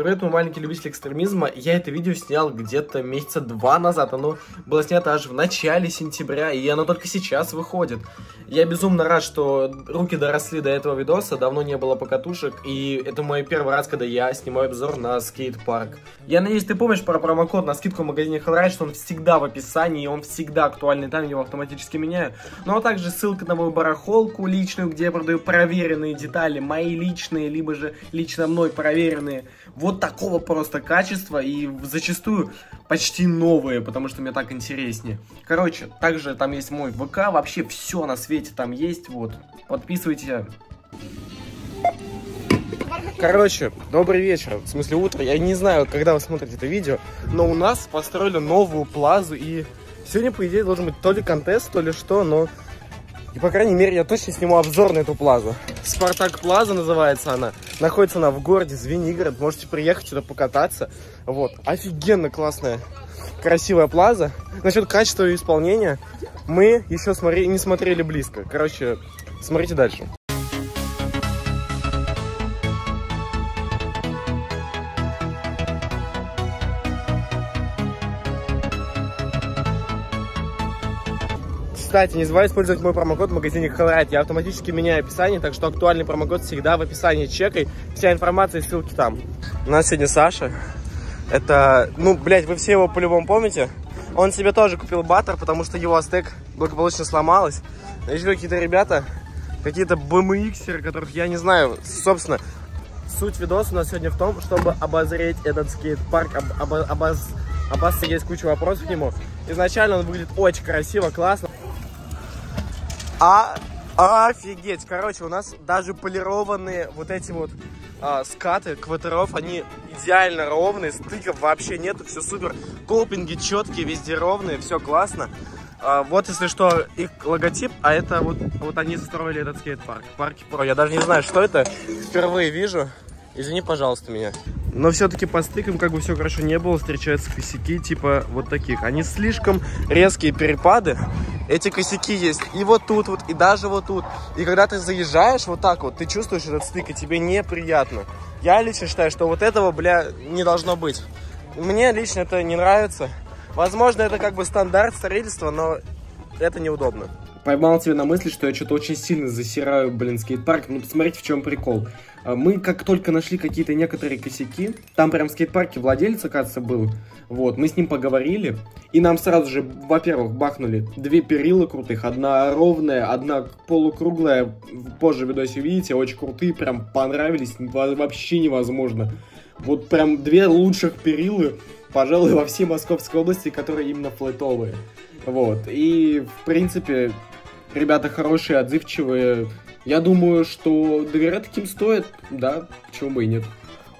Мой маленький любитель экстремизма. Я это видео снял где-то месяца два назад. Оно было снято аж в начале сентября, и оно только сейчас выходит. Я безумно рад, что руки доросли до этого видоса, давно не было покатушек, и это мой первый раз, когда я снимаю обзор на скейт-парк. Я надеюсь, ты помнишь про промокод на скидку в магазине Hellride, что он всегда в описании, и он всегда актуальный там, я его автоматически меняю. Ну а также ссылка на мою барахолку личную, где я продаю проверенные детали, мои личные, либо же лично мной проверенные. Вот такого просто качества, и зачастую почти новые, потому что мне так интереснее. Короче, также там есть мой ВК, вообще все на свете там есть, вот. Подписывайтесь. Короче, добрый вечер, в смысле утро. Я не знаю, когда вы смотрите это видео, но у нас построили новую плазу, и сегодня, по идее, должен быть то ли контест, то ли что, но... И, по крайней мере, я точно сниму обзор на эту плазу. Спартак Плаза называется она. Находится она в городе Звенигород. Можете приехать сюда покататься. Вот. Офигенно классная, красивая плаза. Насчет качества исполнения мы еще смотри, не смотрели близко. Короче, смотрите дальше. Кстати, не забывай использовать мой промокод в магазине Hellride. Я автоматически меняю описание, так что актуальный промокод всегда в описании. Чекай. Вся информация и ссылки там. У нас сегодня Саша. Это, ну, блядь, вы все его по-любому помните. Он себе тоже купил баттер, потому что его астек благополучно сломалась. Еще какие-то ребята, какие-то BMXеры, которых я не знаю. Собственно, суть видоса у нас сегодня в том, чтобы обозреть этот скейт-парк, об, об, обоз, обозреть кучу вопросов к нему. Изначально он выглядит очень красиво, классно. А, офигеть! Короче, у нас даже полированные вот эти вот а, скаты кватеров, они идеально ровные, стыков вообще нету, все супер. Колпинги четкие, везде ровные, все классно. А, вот, если что, их логотип, а это вот, вот они строили этот скейт-парк. Парки Про. Я даже не знаю, что это. Впервые вижу. Извини, пожалуйста, меня. Но все-таки по стыкам как бы все хорошо не было. Встречаются косяки типа вот таких. Они слишком резкие перепады. Эти косяки есть и вот тут вот, и даже вот тут. И когда ты заезжаешь вот так вот, ты чувствуешь этот стык, и тебе неприятно. Я лично считаю, что вот этого, бля, не должно быть. Мне лично это не нравится. Возможно, это как бы стандарт строительства, но это неудобно. Поймал тебя на мысли, что я что-то очень сильно засираю, блин, скейт-парк. Ну, посмотрите, в чем прикол. А, мы как только нашли какие-то некоторые косяки, там прям в скейт-парке владелец, оказывается, был, вот, мы с ним поговорили, и нам сразу же, во-первых, бахнули две перилы крутых, одна ровная, одна полукруглая, позже в видосе увидите, очень крутые, прям понравились, вообще невозможно. Вот прям две лучших перилы, пожалуй, во всей Московской области, которые именно флетовые. Вот. И, в принципе, ребята хорошие, отзывчивые. Я думаю, что доверять таким стоит. Да, почему бы и нет.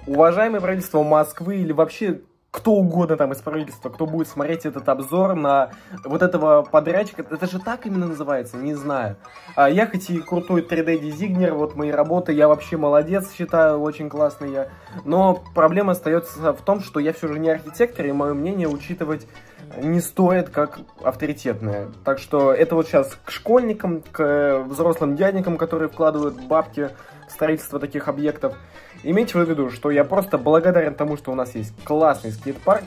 Уважаемое правительство Москвы или вообще кто угодно там из правительства, кто будет смотреть этот обзор на вот этого подрядчика, это же так именно называется, не знаю. А я хоть и крутой 3D-дизигнер, вот мои работы, я вообще молодец, считаю, очень классный я. Но проблема остается в том, что я все же не архитектор, и мое мнение учитывать не стоит как авторитетное. Так что это вот сейчас к школьникам, к взрослым дядникам, которые вкладывают бабки в строительство таких объектов. Имейте в виду, что я просто благодарен тому, что у нас есть классный скейт-парк.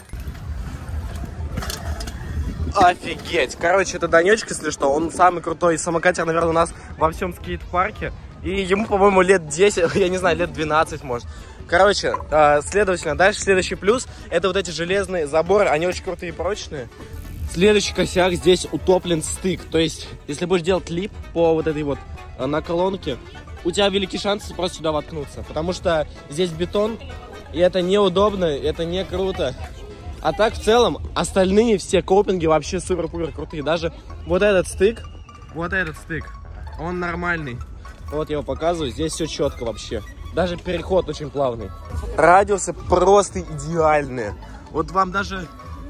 Офигеть! Короче, это Данечка, если что, он самый крутой самокатер, наверное, у нас во всем скейт-парке. И ему, по-моему, лет 10, я не знаю, лет 12, может. Короче, э, следовательно, дальше следующий плюс, это вот эти железные заборы, они очень крутые и прочные. Следующий косяк, здесь утоплен стык. То есть, если будешь делать лип по вот этой вот э, наклонке, у тебя велики шансы просто сюда воткнуться. Потому что здесь бетон, и это неудобно, это не круто. А так, в целом, остальные все копинги вообще супер-пупер крутые. Даже вот этот стык, вот этот стык, он нормальный. Вот я его показываю, здесь все четко вообще. Даже переход очень плавный. Радиусы просто идеальные. Вот вам даже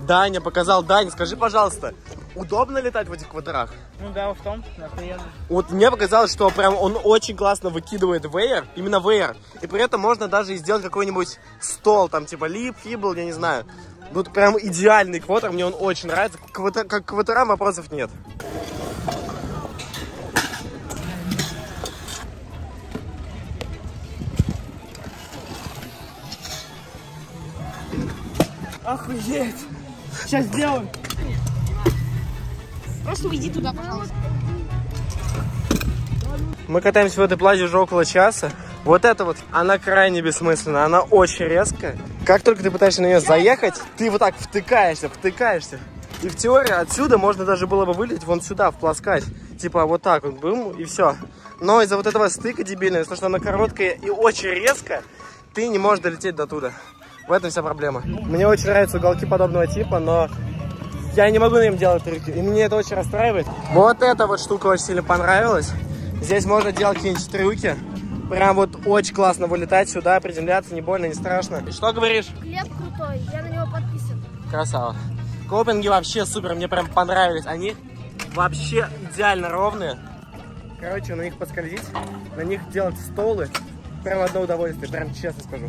Даня показал. Даня, скажи, пожалуйста, удобно летать в этих квадрах? Ну да, в том, охуенно. Вот мне показалось, что прям он очень классно выкидывает вейер, именно вейер. И при этом можно даже сделать какой-нибудь стол, там типа лип, фибл, я не знаю. Вот прям идеальный квотер, мне он очень нравится. Квотер, как квотерам вопросов нет. Охуеть! Сейчас сделаем. Просто уйди туда, пожалуйста. Мы катаемся в этой плазе уже около часа. Вот эта вот, она крайне бессмысленная, она очень резкая. Как только ты пытаешься на нее заехать, ты вот так втыкаешься, втыкаешься. И в теории отсюда можно даже было бы вылететь вон сюда, в плоскость. Типа вот так вот, бым, и все. Но из-за вот этого стыка дебильного, из-за того, что она короткая и очень резкая, ты не можешь долететь до туда. В этом вся проблема. Мне очень нравятся уголки подобного типа, но я не могу на ним делать трюки. И мне это очень расстраивает. Вот эта вот штука очень сильно понравилась. Здесь можно делать какие-нибудь трюки. Прям вот очень классно вылетать сюда, приземляться, не больно, не страшно. И что говоришь? Хлеб крутой, я на него подписан. Красава. Копинги вообще супер, мне прям понравились. Они вообще идеально ровные. Короче, на них поскользить, на них делать столы. Прям одно удовольствие, прям честно скажу.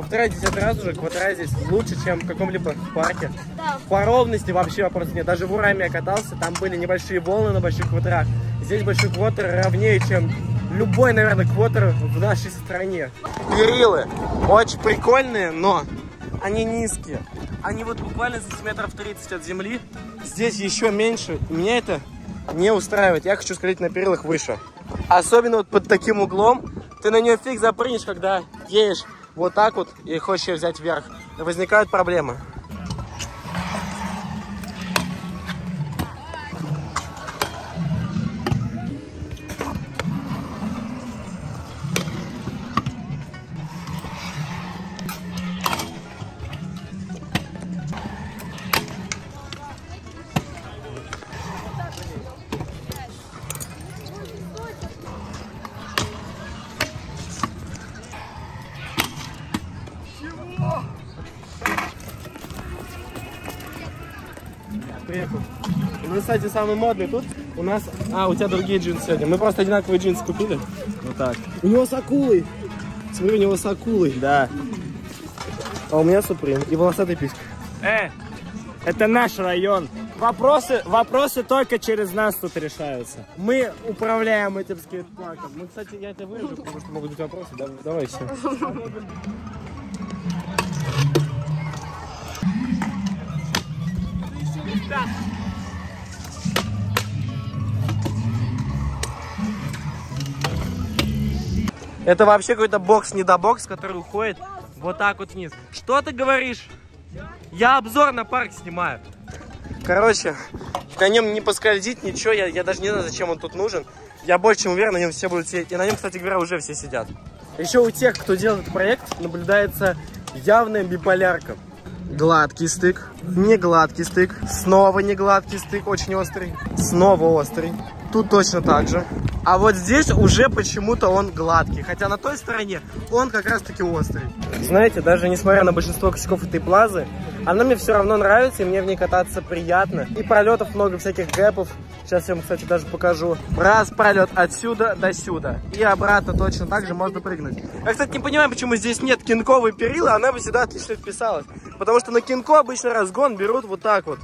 Повторяю десятый раз уже, квадра здесь лучше, чем в каком-либо парке. Да. По ровности вообще вопросов нет. Даже в Ураме я катался, там были небольшие волны на больших квадрах. Здесь большой квотер ровнее, чем любой, наверное, квотер в нашей стране. Перилы очень прикольные, но они низкие. Они вот буквально сантиметров 30 от земли. Здесь еще меньше. Меня это не устраивает. Я хочу скорее на перилах выше. Особенно вот под таким углом. Ты на нее фиг запрыгнешь, когда едешь вот так вот и хочешь ее взять вверх. Возникают проблемы. Кстати, самый модный тут. У нас... А, у тебя другие джинсы сегодня. Мы просто одинаковые джинсы купили. Вот так. У него с акулой. Смотри, у него с акулой. Да. А у меня суприм. И волосатый писька. Э, это наш район. Вопросы, вопросы только через нас тут решаются. Мы управляем этим скейт-парком. Мы, кстати, я это вырежу, потому что могут быть вопросы. Да- Давай все. Это вообще какой-то бокс-недобокс, который уходит вот так вот вниз. Что ты говоришь? Я обзор на парк снимаю. Короче, на нем не поскользить, ничего, я, я даже не знаю, зачем он тут нужен. Я больше чем уверен, на нем все будут сидеть. И на нем, кстати говоря, уже все сидят. Еще у тех, кто делает этот проект, наблюдается явная биполярка. Гладкий стык, не гладкий стык, снова не гладкий стык, очень острый, снова острый. Тут точно так же. А вот здесь уже почему-то он гладкий. Хотя на той стороне он как раз таки острый. Знаете, даже несмотря на большинство косяков этой плазы, она мне все равно нравится, и мне в ней кататься приятно. И пролетов много всяких гэпов. Сейчас я вам, кстати, даже покажу. Раз пролет отсюда до сюда. И обратно точно так же можно прыгнуть. Я, кстати, не понимаю, почему здесь нет кинковой перила. Она бы сюда отлично вписалась. Потому что на кинко обычно разгон берут вот так вот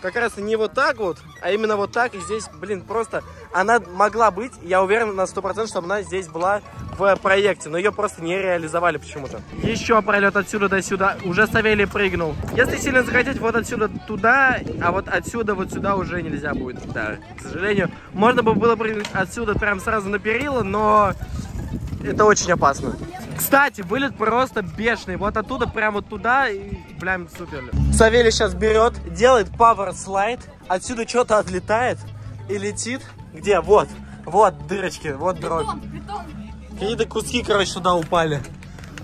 как раз не вот так вот, а именно вот так. И здесь, блин, просто она могла быть, я уверен на 100%, что она здесь была в проекте, но ее просто не реализовали почему-то. Еще пролет отсюда до сюда, уже Савелий прыгнул. Если сильно захотеть, вот отсюда туда, а вот отсюда вот сюда уже нельзя будет, да, к сожалению. Можно бы было прыгнуть отсюда прям сразу на перила, но это очень опасно. Кстати, вылет просто бешеный. Вот оттуда прямо вот туда и прям супер. Савелий сейчас берет, делает power slide. Отсюда что-то отлетает и летит. Где? Вот. Вот дырочки, вот дробь. Какие-то куски, короче, туда упали.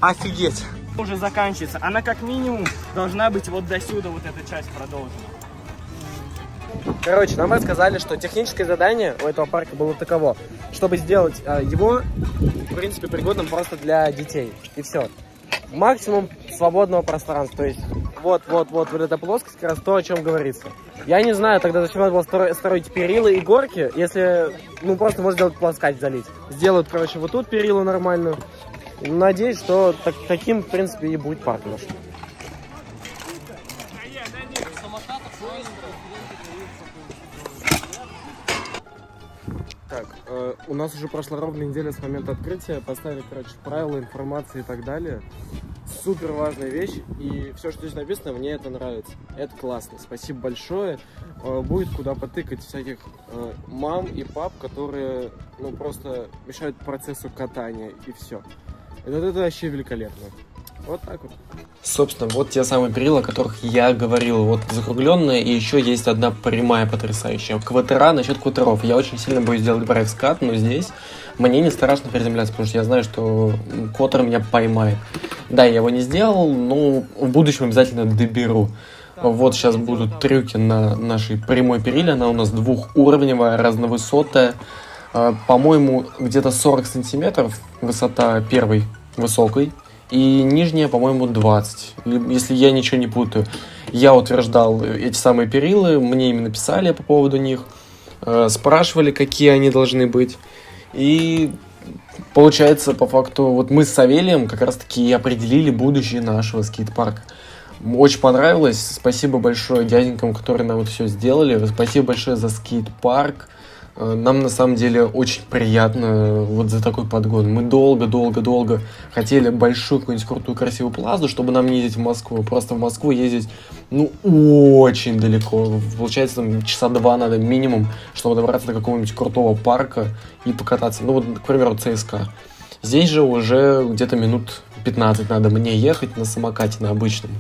Офигеть. Уже заканчивается. Она как минимум должна быть вот до сюда, вот эта часть продолжена. Короче, нам рассказали, что техническое задание у этого парка было таково, чтобы сделать а, его, в принципе, пригодным просто для детей. И все. Максимум свободного пространства. То есть вот, вот, вот, вот эта плоскость, как раз то, о чем говорится. Я не знаю тогда, зачем надо было стро- строить перила и горки, если, ну, просто можно сделать плоскость залить. Сделают, короче, вот тут перилу нормальную. Надеюсь, что так- таким, в принципе, и будет парк наш. Э, у нас уже прошла ровная неделя с момента открытия. Поставили, короче, правила, информации и так далее. супер важная вещь. И все, что здесь написано, мне это нравится. Это классно. Спасибо большое. Э, Будет куда потыкать всяких э, мам и пап, которые ну, просто мешают процессу катания и все. Это, это вообще великолепно. Вот так вот. Собственно, вот те самые перила, о которых я говорил. Вот закругленные, и еще есть одна прямая потрясающая. Квотера, насчет квотеров. Я очень сильно боюсь сделать брайв скат, но здесь мне не страшно приземляться, потому что я знаю, что квотер меня поймает. Да, я его не сделал, но в будущем обязательно доберу. Вот сейчас будут трюки на нашей прямой периле. Она у нас двухуровневая, разновысотая. А, По-моему, где-то 40 сантиметров высота первой высокой. И нижняя, по-моему, 20. Если я ничего не путаю. Я утверждал эти самые перилы, мне именно писали по поводу них. э, Спрашивали, какие они должны быть. И получается, по факту, вот мы с Савелием как раз-таки и определили будущее нашего скейт-парка. Очень понравилось. Спасибо большое дяденькам, которые нам это все сделали. Спасибо большое за скейт-парк. Э, Нам на самом деле очень приятно э, вот за такой подгон. Мы долго-долго-долго хотели большую какую-нибудь крутую красивую плазу, чтобы нам не ездить в Москву. Просто в Москву ездить, ну, очень далеко. Получается, там часа два надо минимум, чтобы добраться до какого-нибудь крутого парка и покататься. Ну, вот, к примеру, ЦСКА. Здесь же уже где-то минут 15 надо мне ехать на самокате, на обычном.